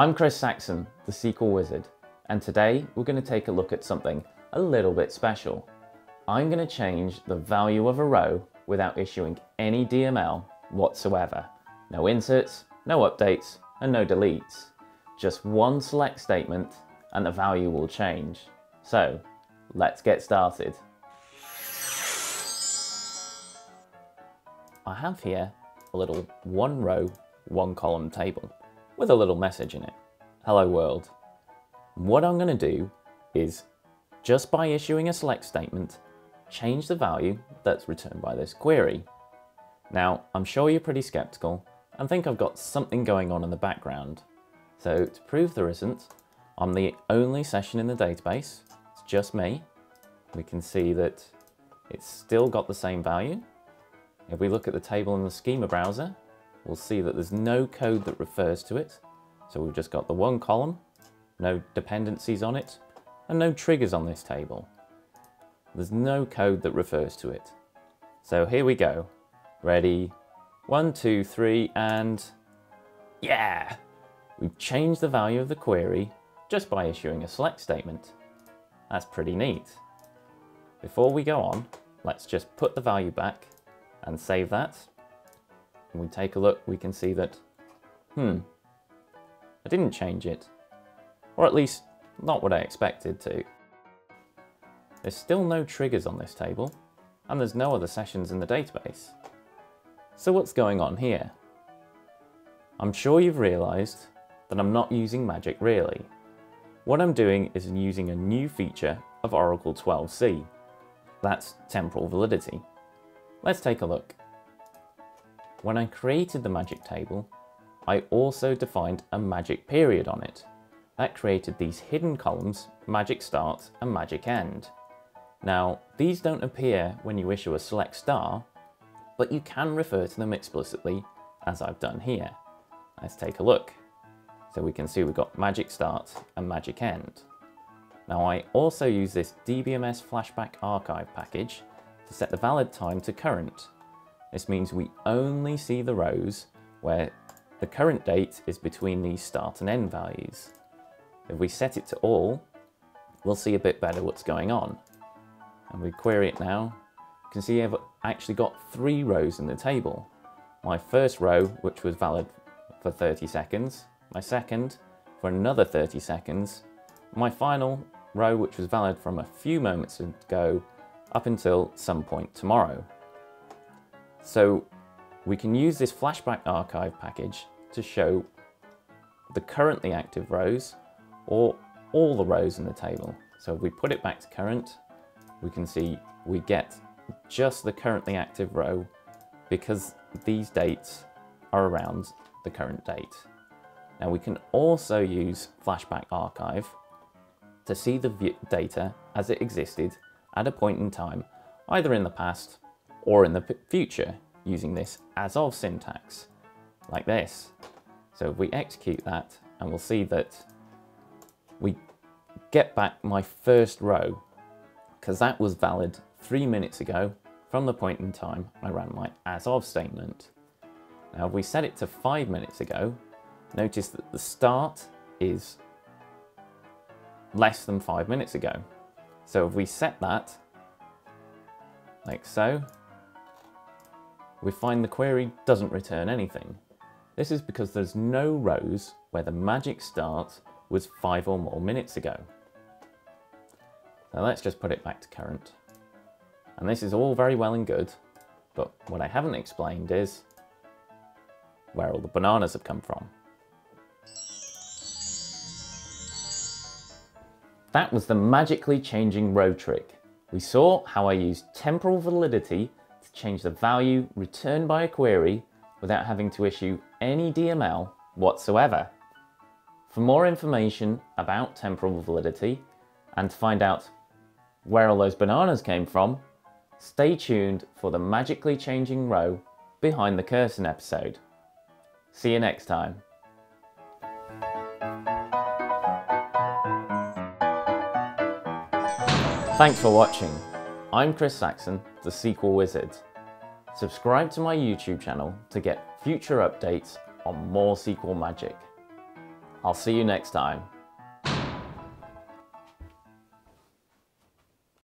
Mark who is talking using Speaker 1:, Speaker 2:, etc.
Speaker 1: I'm Chris Saxon, the SQL Wizard, and today we're going to take a look at something a little bit special. I'm going to change the value of a row without issuing any DML whatsoever. No inserts, no updates, and no deletes. Just one select statement and the value will change. So let's get started. I have here a little one row, one column table with a little message in it. Hello world. What I'm going to do is just by issuing a select statement, change the value that's returned by this query. Now, I'm sure you're pretty skeptical and think I've got something going on in the background. So to prove there isn't, I'm the only session in the database. It's just me. We can see that it's still got the same value. If we look at the table in the schema browser, we'll see that there's no code that refers to it. So we've just got the one column, no dependencies on it, and no triggers on this table. There's no code that refers to it. So here we go. Ready? One, two, three, and yeah! We've changed the value of the query just by issuing a select statement. That's pretty neat. Before we go on, let's just put the value back and save that. When we take a look, we can see that, hmm, I didn't change it. Or at least, not what I expected to. There's still no triggers on this table, and there's no other sessions in the database. So what's going on here? I'm sure you've realised that I'm not using magic really. What I'm doing is using a new feature of Oracle 12c. That's temporal validity. Let's take a look. When I created the magic table, I also defined a magic period on it. That created these hidden columns, magic start and magic end. Now, these don't appear when you issue a select star, but you can refer to them explicitly as I've done here. Let's take a look. So we can see we've got magic start and magic end. Now I also use this DBMS flashback archive package to set the valid time to current. This means we only see the rows where the current date is between these start and end values. If we set it to all, we'll see a bit better what's going on. And we query it now, you can see I've actually got three rows in the table. My first row, which was valid for 30 seconds, my second for another 30 seconds, my final row which was valid from a few moments ago up until some point tomorrow. So we can use this flashback archive package to show the currently active rows or all the rows in the table. So if we put it back to current, we can see we get just the currently active row because these dates are around the current date. Now we can also use Flashback Archive to see the data as it existed at a point in time, either in the past or in the future, using this as of syntax, like this. So if we execute that, and we'll see that we get back my first row, because that was valid three minutes ago from the point in time I ran my as of statement. Now if we set it to five minutes ago, notice that the start is less than five minutes ago. So if we set that, like so, we find the query doesn't return anything. This is because there's no rows where the magic start was five or more minutes ago. Now let's just put it back to current. And this is all very well and good, but what I haven't explained is where all the bananas have come from. That was the magically changing row trick. We saw how I used temporal validity change the value returned by a query without having to issue any DML whatsoever. For more information about temporal validity and to find out where all those bananas came from, stay tuned for the magically changing row behind the curtain episode. See you next time. Thanks for watching. I'm Chris Saxon, the SQL Wizard. Subscribe to my YouTube channel to get future updates on more SQL magic. I'll see you next time.